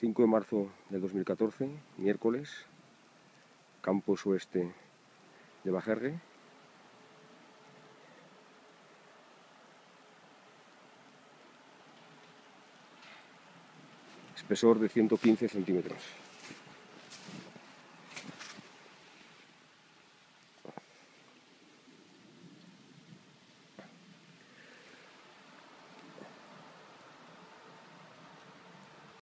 5 de marzo del 2014, miércoles, campus oeste de Bajergue. Espesor de 115 centímetros.